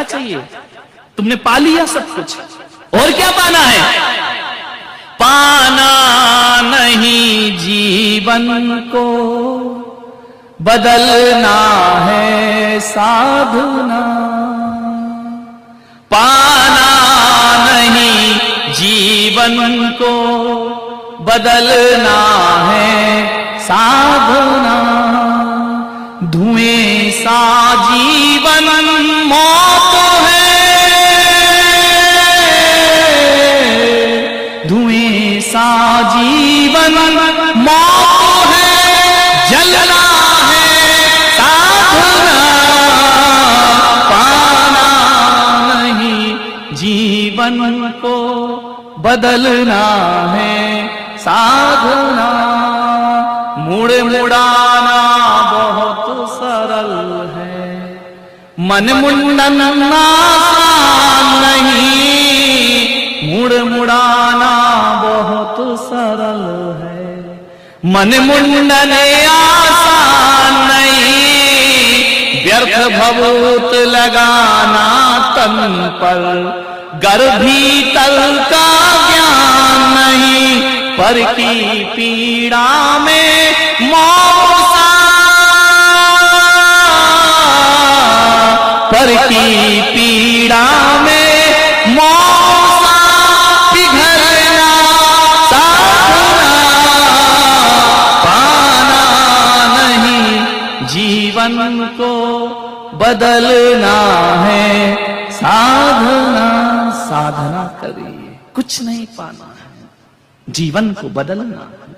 क्या चाहिए। तुमने पा लिया सब कुछ। और क्या पाना है? पाना नहीं जीवन को। बदलना है साधना। पाना नहीं जीवन को। बदलना है साधना। धुएँ सा जीवन, मौत सा जीवन मौत है, जलना है, साधना, पाना नहीं, जीवन को बदलना है, साधना, मुड़ मुड़ाना बहुत सरल है। मन मुंडन आसान मुड़ मुड़ाना बहुत सरल है। मन मुंडन आसान नहीं। व्यर्थ भभूत लगाना तन पर। गर्भी तल का ज्ञान नहीं। पर की पीड़ा में मौसा। पर की पीड़ा में जीवन को बदलना है। साधना साधना करिए। कुछ नहीं पाना है। जीवन को बदलना है।